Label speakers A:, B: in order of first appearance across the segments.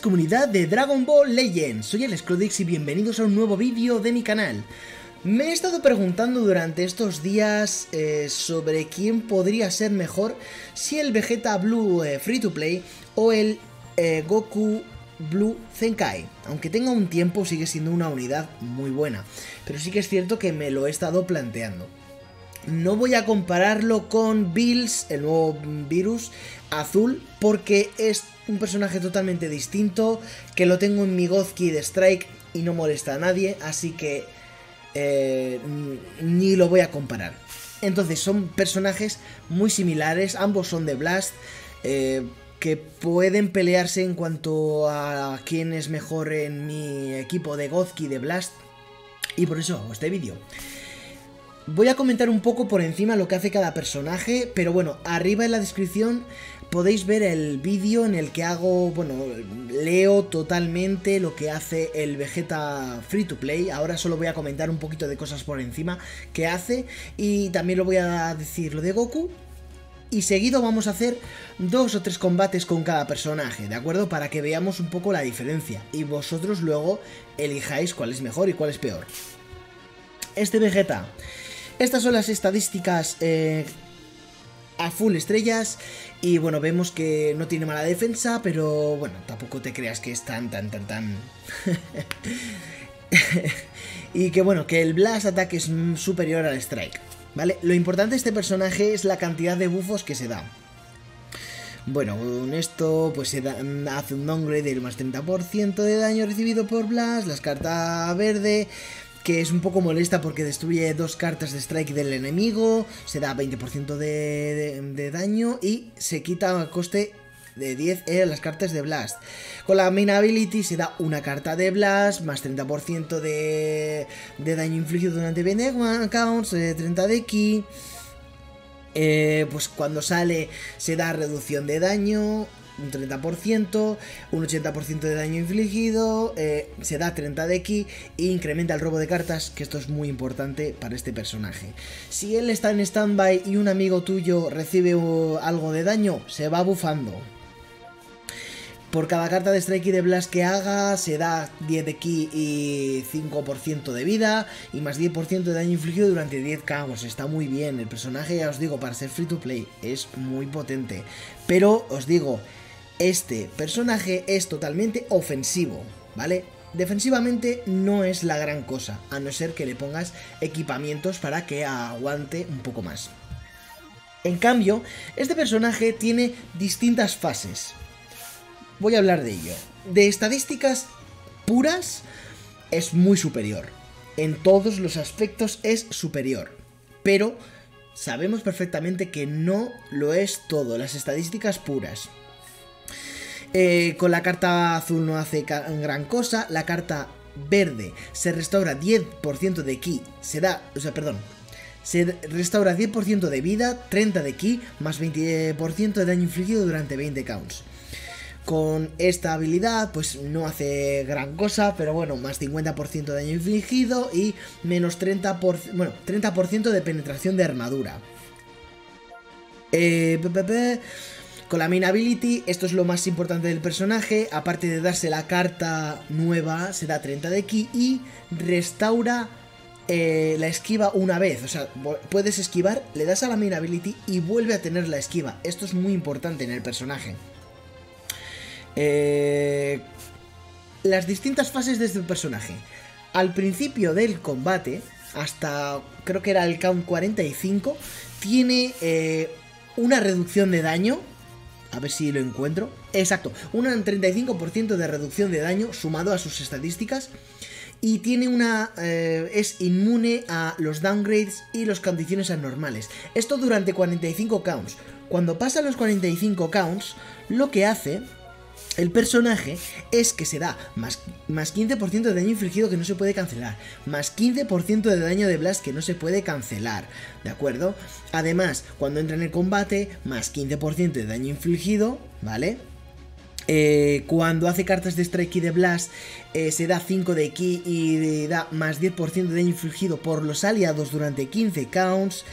A: comunidad de Dragon Ball Legends, soy el Scrodix y bienvenidos a un nuevo vídeo de mi canal. Me he estado preguntando durante estos días eh, sobre quién podría ser mejor si el Vegeta Blue eh, Free to Play o el eh, Goku Blue Zenkai. Aunque tenga un tiempo sigue siendo una unidad muy buena, pero sí que es cierto que me lo he estado planteando. No voy a compararlo con Bills, el nuevo virus azul, porque es un personaje totalmente distinto, que lo tengo en mi Gozki de Strike y no molesta a nadie, así que eh, ni lo voy a comparar. Entonces son personajes muy similares, ambos son de Blast, eh, que pueden pelearse en cuanto a quién es mejor en mi equipo de Gozki de Blast, y por eso hago este vídeo. Voy a comentar un poco por encima lo que hace cada personaje, pero bueno, arriba en la descripción podéis ver el vídeo en el que hago, bueno, leo totalmente lo que hace el Vegeta Free to Play. Ahora solo voy a comentar un poquito de cosas por encima que hace y también lo voy a decir lo de Goku. Y seguido vamos a hacer dos o tres combates con cada personaje, ¿de acuerdo? Para que veamos un poco la diferencia y vosotros luego elijáis cuál es mejor y cuál es peor. Este Vegeta estas son las estadísticas eh, a full estrellas y bueno, vemos que no tiene mala defensa, pero bueno, tampoco te creas que es tan, tan, tan, tan... y que bueno, que el Blast Attack es superior al Strike, ¿vale? Lo importante de este personaje es la cantidad de buffos que se da. Bueno, con esto pues se hace un downgrade del más 30% de daño recibido por Blast, las cartas verde, que es un poco molesta porque destruye dos cartas de strike del enemigo, se da 20% de, daño y se quita el coste de 10 en las cartas de Blast. Con la main ability se da una carta de Blast, más 30% de, de daño infligido durante 20 accounts, 30 de ki. Eh, pues cuando sale se da reducción de daño, un 30%, un 80% de daño infligido, eh, se da 30 de ki e incrementa el robo de cartas, que esto es muy importante para este personaje. Si él está en standby y un amigo tuyo recibe algo de daño, se va bufando. Por cada carta de Strike y de Blast que haga, se da 10 de ki y 5% de vida y más 10% de daño infligido durante 10 cabos. Está muy bien. El personaje, ya os digo, para ser free to play es muy potente. Pero os digo, este personaje es totalmente ofensivo, ¿vale? Defensivamente no es la gran cosa, a no ser que le pongas equipamientos para que aguante un poco más. En cambio, este personaje tiene distintas fases. Voy a hablar de ello. De estadísticas puras, es muy superior. En todos los aspectos es superior. Pero sabemos perfectamente que no lo es todo, las estadísticas puras. Eh, con la carta azul no hace gran cosa. La carta verde se restaura 10% de ki. Se da, o sea, perdón. Se restaura 10% de vida, 30 de ki, más 20% de daño infligido durante 20 counts. Con esta habilidad, pues no hace gran cosa, pero bueno, más 50% de daño infligido y menos 30%, bueno, 30 de penetración de armadura. Eh, con la main ability, esto es lo más importante del personaje, aparte de darse la carta nueva, se da 30 de ki y restaura eh, la esquiva una vez. O sea, puedes esquivar, le das a la main ability y vuelve a tener la esquiva. Esto es muy importante en el personaje. Eh, las distintas fases de este personaje. Al principio del combate, hasta creo que era el count 45, tiene eh, una reducción de daño a ver si lo encuentro. Exacto, un 35% de reducción de daño sumado a sus estadísticas. Y tiene una. Eh, es inmune a los downgrades y las condiciones anormales. Esto durante 45 counts. Cuando pasa los 45 counts, lo que hace el personaje es que se da más, más 15% de daño infligido que no se puede cancelar, más 15% de daño de blast que no se puede cancelar, ¿de acuerdo? Además, cuando entra en el combate, más 15% de daño infligido, ¿vale? Eh, cuando hace cartas de Strike y de Blast, eh, se da 5 de Ki y da más 10% de daño infligido por los aliados durante 15 counts.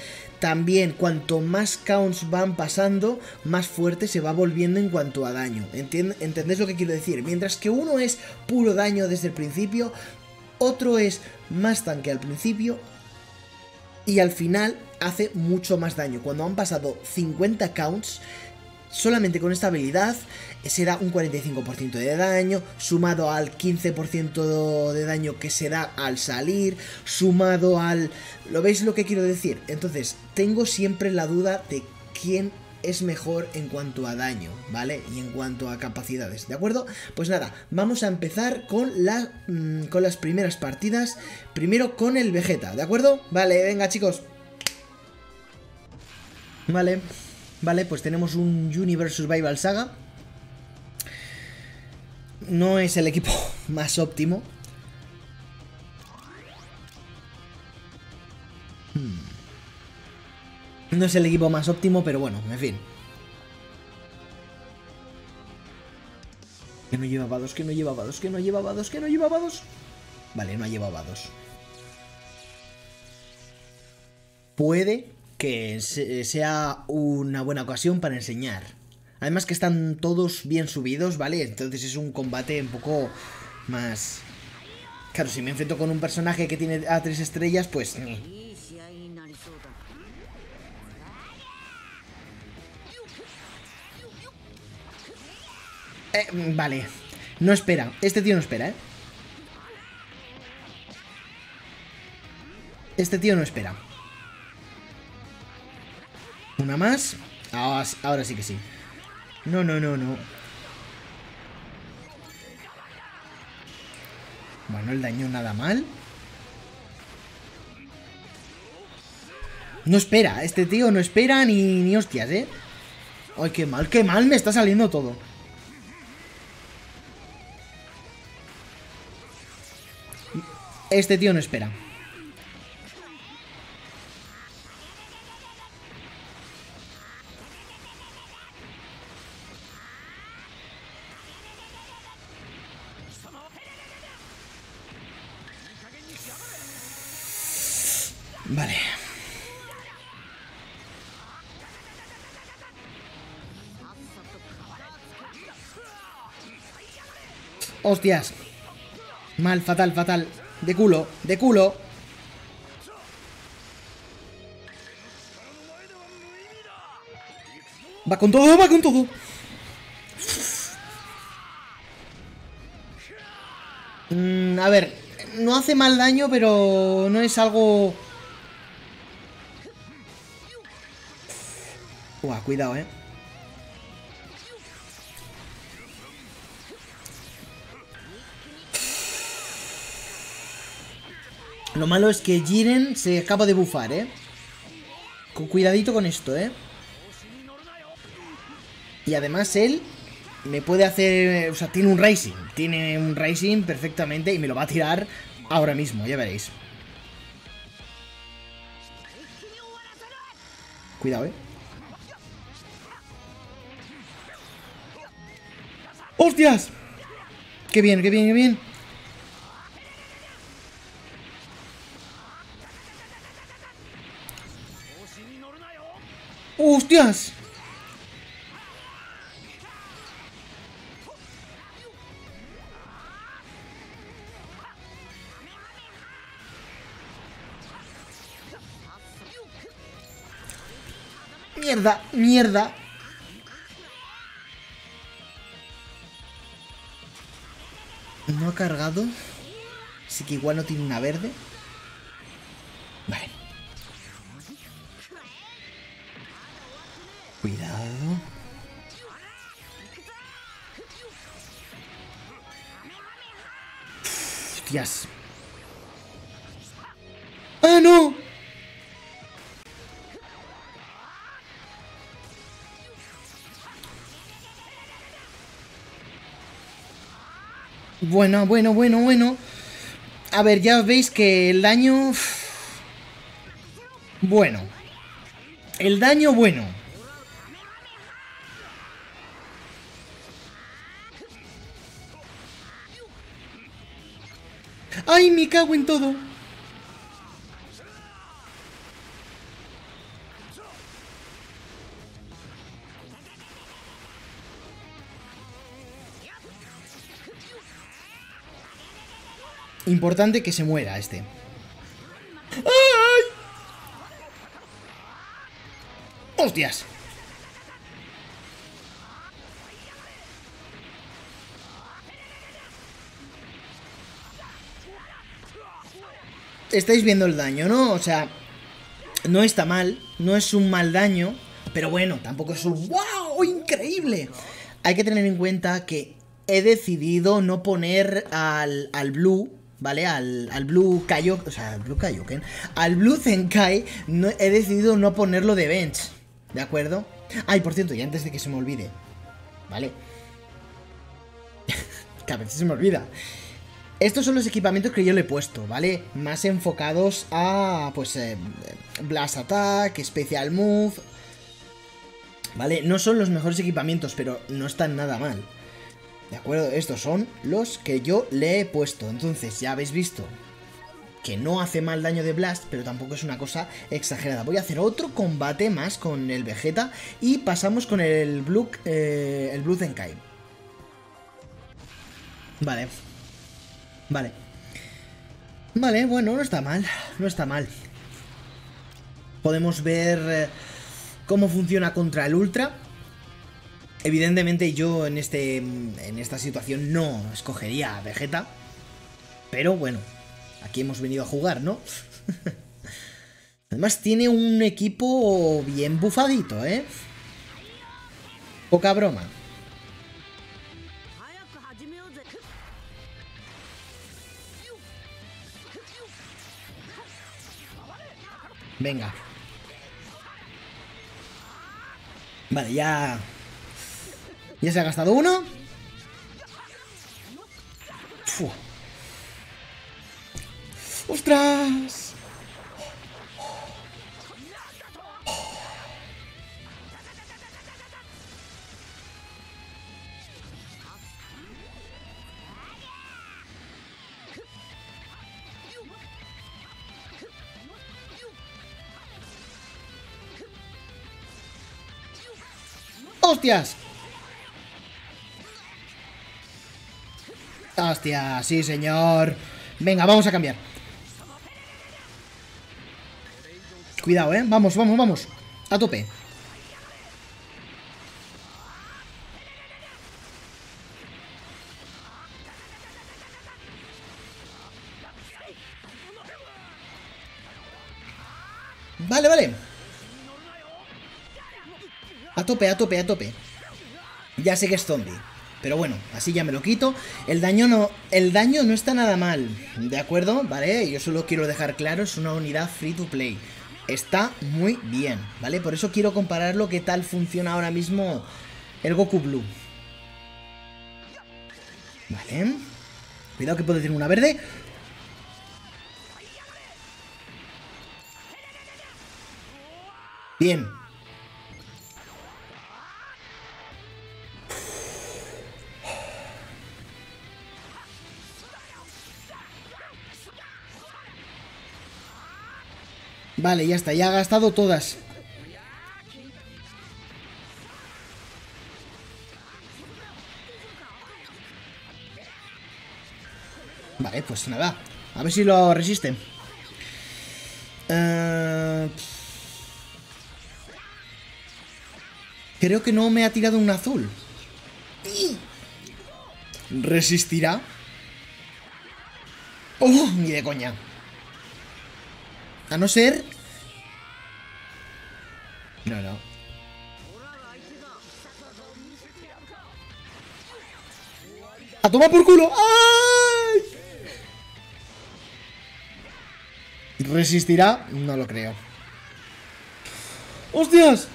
A: También cuanto más counts van pasando, más fuerte se va volviendo en cuanto a daño. ¿Entendés lo que quiero decir? Mientras que uno es puro daño desde el principio, otro es más tanque al principio y al final hace mucho más daño. Cuando han pasado 50 counts, solamente con esta habilidad se da un 45% de daño, sumado al 15% de daño que se da al salir, sumado al... ¿Lo veis lo que quiero decir? Entonces, tengo siempre la duda de quién es mejor en cuanto a daño, ¿vale? Y en cuanto a capacidades, ¿de acuerdo? Pues nada, vamos a empezar con, mm, con las primeras partidas. Primero con el Vegeta, ¿de acuerdo? Vale, venga chicos. Vale, vale, pues tenemos un Universe Survival Saga. No es el equipo más óptimo. Hmm. No es el equipo más óptimo, pero bueno, en fin. Que no llevaba dos, que no llevaba dos, que no llevaba dos, que no llevaba dos. Vale, no ha llevado dos. Puede que sea una buena ocasión para enseñar. Además que están todos bien subidos, ¿vale? Entonces es un combate un poco más... Claro, si me enfrento con un personaje que tiene a tres estrellas, pues... Eh, vale. No espera. Este tío no espera, ¿eh? Este tío no espera. Una más. Ahora, ahora sí que sí. No, no, no, no. Bueno, el daño nada mal. No espera, este tío no espera ni, ni hostias, ¿eh? Ay, qué mal, qué mal me está saliendo todo. Este tío no espera. Hostias. Mal, fatal, fatal. De culo, de culo. Va con todo, va con todo. Mm, a ver, no hace mal daño, pero no es algo... Uah, cuidado, eh. Lo malo es que Jiren se acaba de bufar, ¿eh? Cuidadito con esto, ¿eh? Y además él me puede hacer... O sea, tiene un Racing. Tiene un Racing perfectamente y me lo va a tirar ahora mismo, ya veréis. Cuidado, ¿eh? ¡Hostias! ¡Qué bien, qué bien, qué bien! ¡Hostias! Mierda, mierda. No ha cargado. Así que igual no tiene una verde. Bueno, bueno, bueno, bueno. A ver, ya veis que el daño... Bueno. El daño bueno. ¡Ay, me cago en todo! Importante que se muera este. ¡Ay! ¡Hostias! Estáis viendo el daño, ¿no? O sea, no está mal, no es un mal daño, pero bueno, tampoco es un ¡wow! ¡Increíble! Hay que tener en cuenta que he decidido no poner al, al Blue, ¿vale? Al, al Blue Kaioken, o sea, al Blue Kaioken, al Blue Zenkai, no, he decidido no ponerlo de bench, ¿de acuerdo? Ay, por cierto, y antes de que se me olvide, ¿vale? que a veces se me olvida. Estos son los equipamientos que yo le he puesto, ¿vale? Más enfocados a, pues, eh, Blast Attack, Special Move, ¿vale? No son los mejores equipamientos, pero no están nada mal. ¿De acuerdo? Estos son los que yo le he puesto. Entonces, ya habéis visto que no hace mal daño de Blast, pero tampoco es una cosa exagerada. Voy a hacer otro combate más con el Vegeta y pasamos con el Blue, eh, el Blue Zenkai. Vale. Vale. Vale, bueno, no está mal, no está mal. Podemos ver eh, cómo funciona contra el Ultra. Evidentemente yo en, este, en esta situación no escogería a Vegeta. Pero bueno, aquí hemos venido a jugar, ¿no? Además tiene un equipo bien bufadito, ¿eh? Poca broma. Venga. Vale, ya... Ya se ha gastado uno. ¡Ostras! ¡Hostias! ¡Hostia! Sí, señor. Venga, vamos a cambiar. Cuidado, ¿eh? Vamos, vamos, vamos. A tope. Vale, vale. A tope, a tope, a tope. Ya sé que es zombie. Pero bueno, así ya me lo quito. El daño no, el daño no está nada mal, ¿de acuerdo? Vale, yo solo quiero dejar claro, es una unidad free to play. Está muy bien, ¿vale? Por eso quiero compararlo qué tal funciona ahora mismo el Goku Blue. Vale. Cuidado que puede tener una verde. Bien, Vale, ya está, ya ha gastado todas. Vale, pues nada. A ver si lo resiste. Eh, creo que no me ha tirado un azul. ¿Resistirá? ¡Oh! Ni de coña. A no ser... No, no. ¡A tomar por culo! ¿Resistirá? No lo creo. ¡Hostias!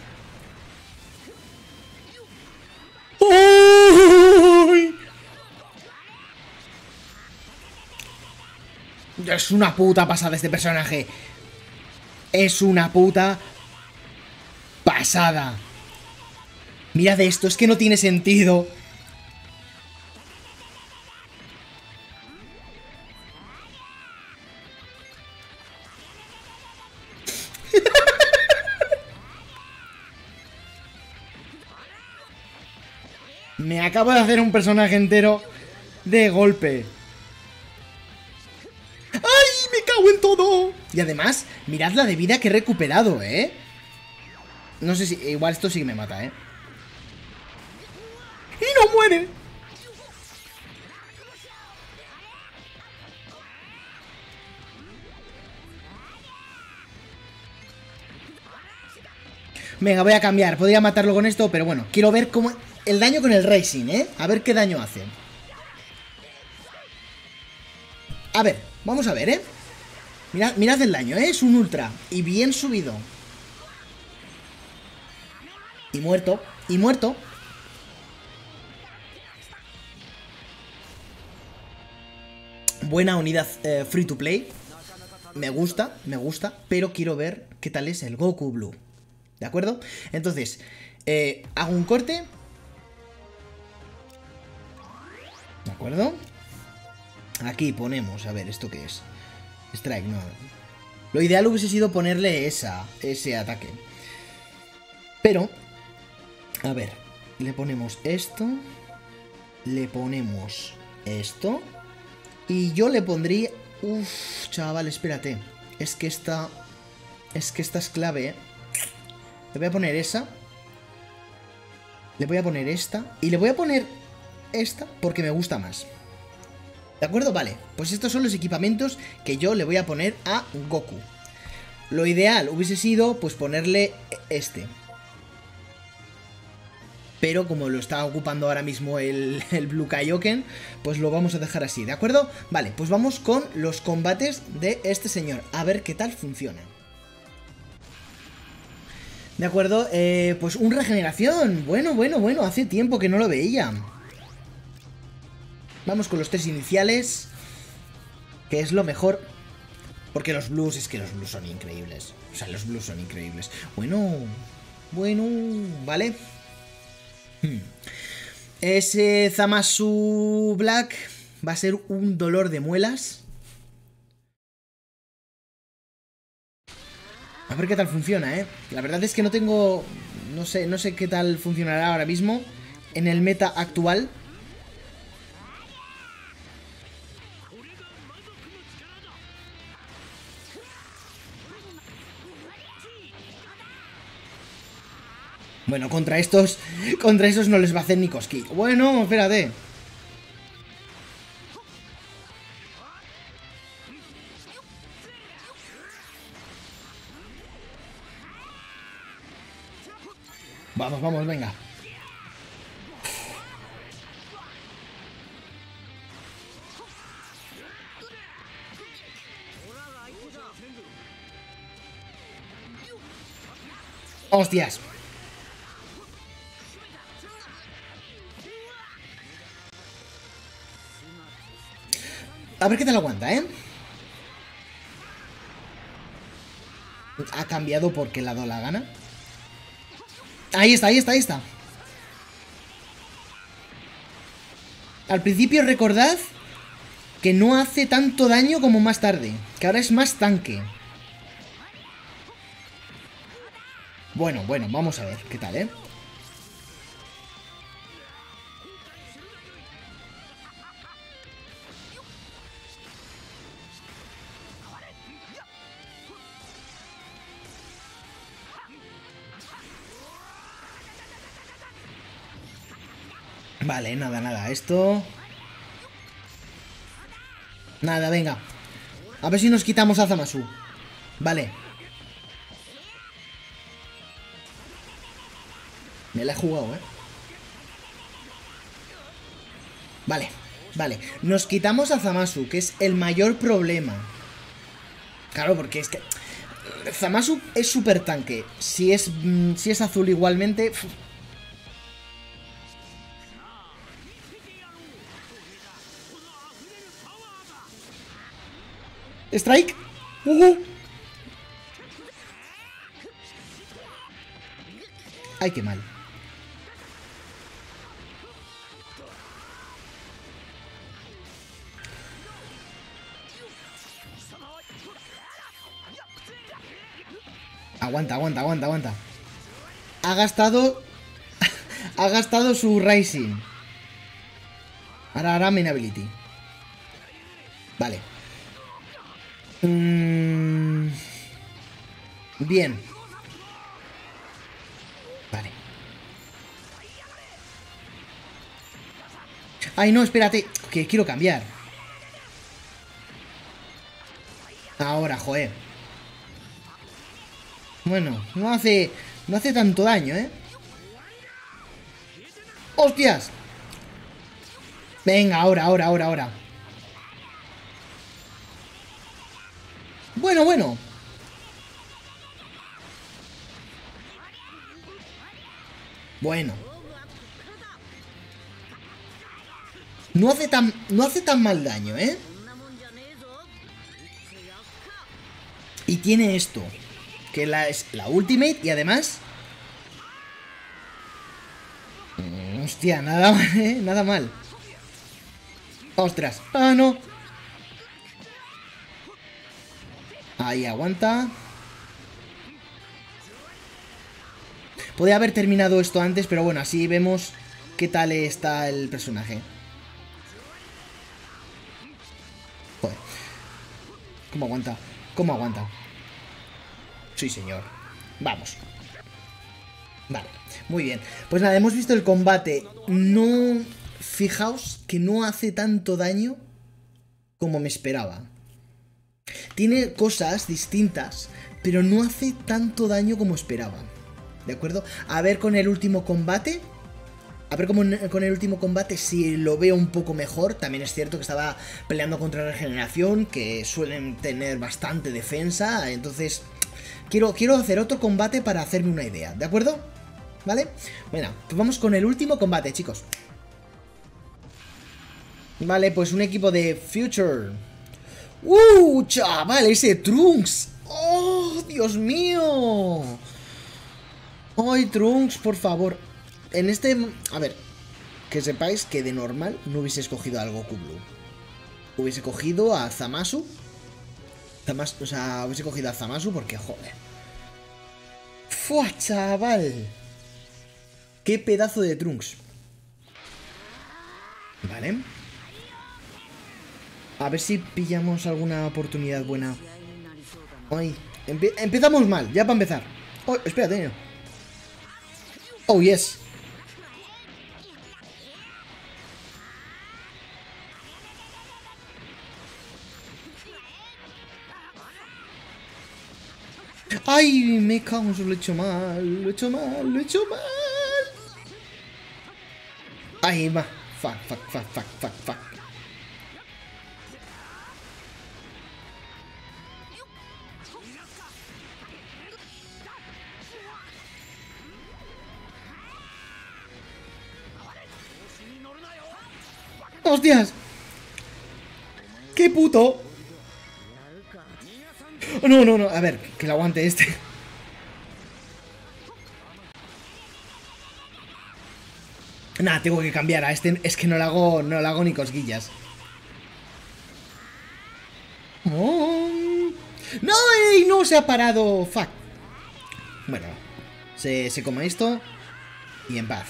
A: ¡Ay! Es una puta pasada este personaje es una puta pasada. Mirad esto, es que no tiene sentido. Me acabo de hacer un personaje entero de golpe. cago en todo! Y además, mirad la de vida que he recuperado, ¿eh? No sé si... Igual esto sí que me mata, ¿eh? ¡Y no muere! Venga, voy a cambiar. Podría matarlo con esto, pero bueno. Quiero ver cómo... El daño con el Racing, ¿eh? A ver qué daño hace. A ver, vamos a ver, ¿eh? Mirad, mirad el daño, ¿eh? Es un ultra. Y bien subido. Y muerto. Y muerto. Buena unidad eh, free to play. Me gusta, me gusta. Pero quiero ver qué tal es el Goku Blue. ¿De acuerdo? Entonces, eh, hago un corte. ¿De acuerdo? Aquí ponemos, a ver, ¿esto qué es? Strike, no. Lo ideal hubiese sido ponerle esa, ese ataque. Pero, a ver, le ponemos esto. Le ponemos esto. Y yo le pondría... Uf, chaval, espérate. Es que esta... Es que esta es clave, ¿eh? Le voy a poner esa. Le voy a poner esta. Y le voy a poner esta porque me gusta más. ¿De acuerdo? Vale. Pues estos son los equipamientos que yo le voy a poner a Goku. Lo ideal hubiese sido pues ponerle este. Pero como lo está ocupando ahora mismo el, el Blue Kaioken, pues lo vamos a dejar así, ¿de acuerdo? Vale, pues vamos con los combates de este señor. A ver qué tal funciona. De acuerdo, eh, pues un regeneración. Bueno, bueno, bueno, hace tiempo que no lo veía. Vamos con los tres iniciales. Que es lo mejor. Porque los blues, es que los blues son increíbles. O sea, los blues son increíbles. Bueno, bueno, ¿vale? Hmm. Ese Zamasu Black va a ser un dolor de muelas. A ver qué tal funciona, ¿eh? La verdad es que no tengo... No sé, no sé qué tal funcionará ahora mismo en el meta actual. Bueno, contra estos... Contra esos no les va a hacer ni cosquillo. Bueno, espérate. Vamos, vamos, venga. ¡Hostias! A ver qué tal aguanta, ¿eh? Ha cambiado porque le ha dado la gana. Ahí está, ahí está, ahí está. Al principio recordad que no hace tanto daño como más tarde. Que ahora es más tanque. Bueno, bueno, vamos a ver qué tal, ¿eh? Vale, nada, nada. Esto... Nada, venga. A ver si nos quitamos a Zamasu. Vale. Me la he jugado, ¿eh? Vale, vale. Nos quitamos a Zamasu, que es el mayor problema. Claro, porque es que... Zamasu es súper tanque. Si es, mm, si es azul igualmente... Strike. Uh Ay, qué mal. Aguanta, aguanta, aguanta, aguanta. Ha gastado... ha gastado su Rising. Ahora hará Main Ability. Vale. Mm, bien. Vale. Ay, no, espérate. Que quiero cambiar. Ahora, joder. Bueno, no hace... No hace tanto daño, ¿eh? ¡Hostias! Venga, ahora, ahora, ahora, ahora. Bueno, bueno. Bueno. No hace tan, no hace tan mal daño, ¿eh? Y tiene esto. Que la, es la ultimate y además... Mm, hostia, nada mal, ¿eh? Nada mal. ¡Ostras! ¡Ah, no! Ahí aguanta. Podría haber terminado esto antes, pero bueno, así vemos qué tal está el personaje. Joder. ¿Cómo aguanta? ¿Cómo aguanta? Sí, señor. Vamos. Vale, muy bien. Pues nada, hemos visto el combate. No... Fijaos que no hace tanto daño como me esperaba. Tiene cosas distintas, pero no hace tanto daño como esperaba. ¿De acuerdo? A ver con el último combate. A ver cómo con el último combate si lo veo un poco mejor. También es cierto que estaba peleando contra regeneración, que suelen tener bastante defensa. Entonces, quiero, quiero hacer otro combate para hacerme una idea. ¿De acuerdo? ¿Vale? Bueno, pues vamos con el último combate, chicos. Vale, pues un equipo de Future. ¡Uh, chaval! Ese Trunks. ¡Oh, Dios mío! ¡Ay, Trunks, por favor! En este... A ver, que sepáis que de normal no hubiese escogido algo Goku Blue. Hubiese cogido a Zamasu. o sea, hubiese cogido a Zamasu porque, joder. ¡Fua, chaval! ¡Qué pedazo de Trunks! Vale. A ver si pillamos alguna oportunidad buena. Ay, empezamos mal, ya para empezar. Oh, espérate. Oh, yes. ¡Ay! Me cago, lo he hecho mal, lo he hecho mal, lo he hecho mal. ¡Ay, va! Fuck, fuck, fuck, fuck, fuck, fuck. ¡Hostias! ¡Qué puto! No, no, no, a ver, que lo aguante este. Nada, tengo que cambiar a este. Es que no le hago, no le hago ni cosquillas. ¡No! ¡Ey! ¡No se ha parado! ¡Fuck! Bueno, se, se come esto y en paz.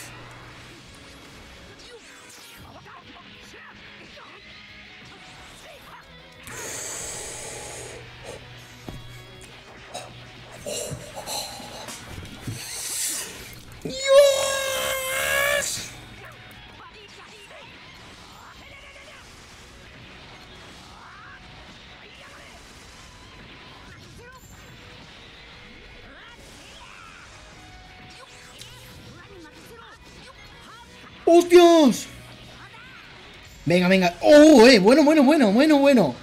A: ¡Hostias! Venga, venga. ¡Oh, eh! Bueno, bueno, bueno, bueno, bueno.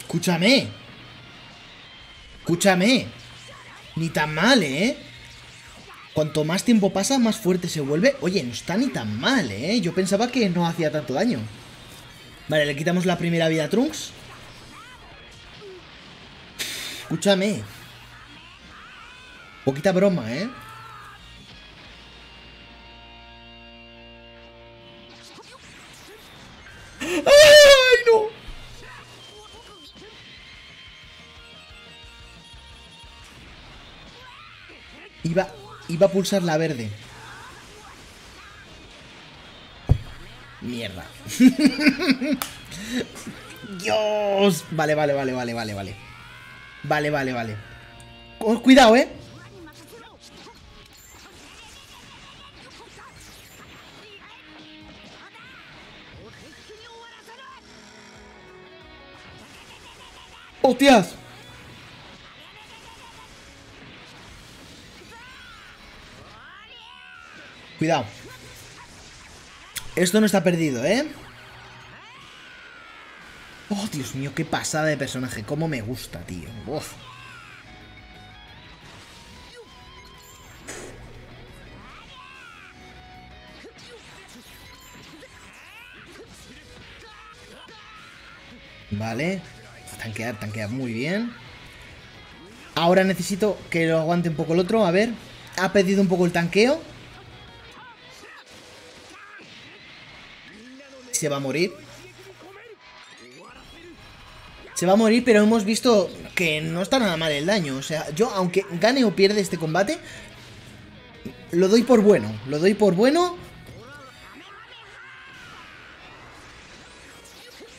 A: Escúchame. Escúchame. Ni tan mal, ¿eh? Cuanto más tiempo pasa, más fuerte se vuelve. Oye, no está ni tan mal, ¿eh? Yo pensaba que no hacía tanto daño. Vale, le quitamos la primera vida a Trunks. Escúchame. Poquita broma, ¿eh? ¡Ay, no! Iba, iba a pulsar la verde. Mierda. Dios. Vale, vale, vale, vale, vale, vale. Vale, vale, vale. cuidado, eh. ¡Hostias! Cuidado. Esto no está perdido, ¿eh? Oh, Dios mío, qué pasada de personaje. Cómo me gusta, tío. Uf. Vale. Tanquear, tanquear muy bien. Ahora necesito que lo aguante un poco el otro. A ver. Ha pedido un poco el tanqueo. Se va a morir. Se va a morir, pero hemos visto que no está nada mal el daño. O sea, yo, aunque gane o pierde este combate, lo doy por bueno. Lo doy por bueno.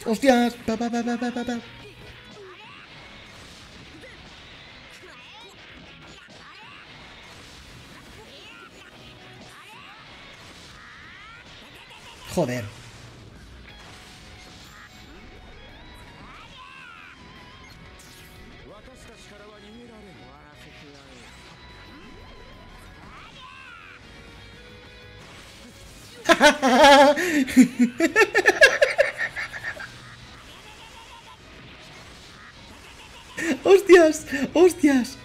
A: ¡Hostias! Pa, pa, pa, Joder. ¡Hostias! ¡Hostias!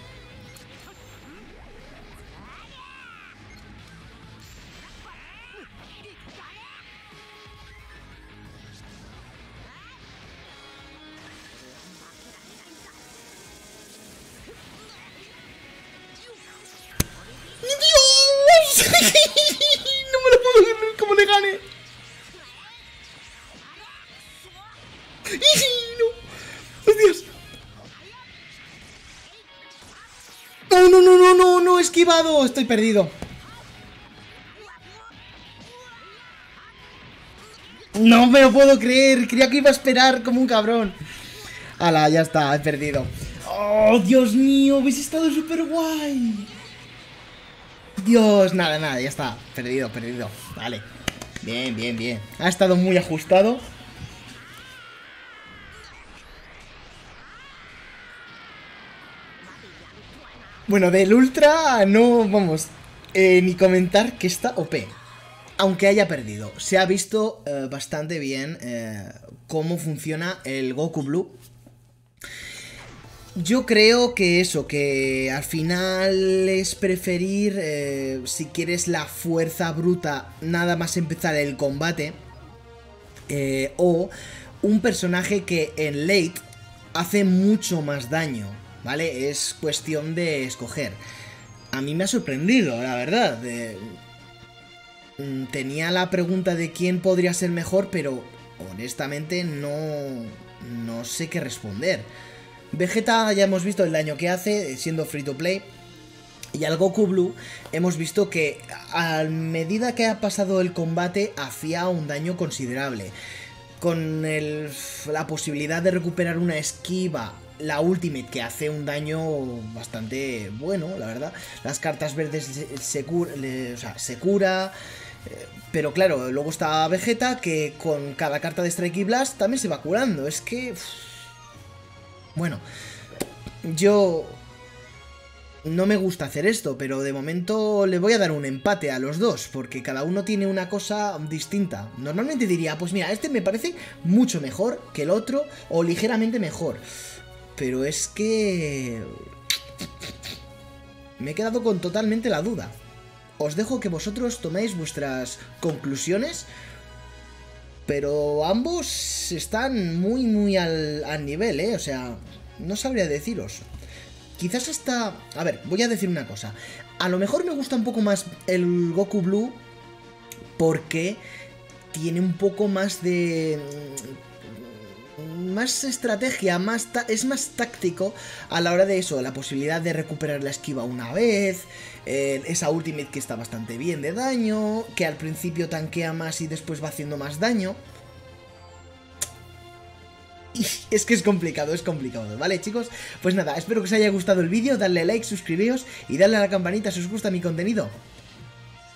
A: Estoy perdido. No me lo puedo creer. Creía que iba a esperar como un cabrón. Ala, ya está, he perdido. Oh, Dios mío, habéis estado súper guay. Dios, nada, nada, ya está. Perdido, perdido. Vale. Bien, bien, bien. Ha estado muy ajustado. Bueno, del Ultra no, vamos, eh, ni comentar que está OP. Aunque haya perdido. Se ha visto eh, bastante bien eh, cómo funciona el Goku Blue. Yo creo que eso, que al final es preferir, si quieres la fuerza bruta, nada más empezar el combate. o un personaje que en late hace mucho más daño. ¿Vale? Es cuestión de escoger. A mí me ha sorprendido, la verdad. Mm, tenía la pregunta de quién podría ser mejor, pero honestamente no, no sé qué responder. Vegeta ya hemos visto el daño que hace siendo free to play. Y al Goku Blue hemos visto que a medida que ha pasado el combate hacía un daño considerable. Con la posibilidad de recuperar una esquiva la Ultimate que hace un daño bastante bueno, la verdad. Las cartas verdes se, cura. Eh, pero claro, luego está Vegeta que con cada carta de Strike y Blast también se va curando. Es que... Bueno, yo... No me gusta hacer esto, pero de momento le voy a dar un empate a los dos, porque cada uno tiene una cosa distinta. Normalmente diría, pues mira, este me parece mucho mejor que el otro, o ligeramente mejor. Pero es que... Me he quedado con totalmente la duda. Os dejo que vosotros toméis vuestras conclusiones. Pero ambos están muy, muy al, al nivel, ¿eh? O sea, no sabría deciros. Quizás hasta... A ver, voy a decir una cosa. A lo mejor me gusta un poco más el Goku Blue porque tiene un poco más de más estrategia, más es más táctico a la hora de eso, la posibilidad de recuperar la esquiva una vez, eh, esa ultimate que está bastante bien de daño, que al principio tanquea más y después va haciendo más daño. Y es que es complicado, es complicado, ¿vale chicos? Pues nada, espero que os haya gustado el vídeo, dadle like, suscribíos y dadle a la campanita si os gusta mi contenido.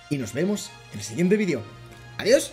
A: Y nos vemos en el siguiente vídeo. ¡Adiós!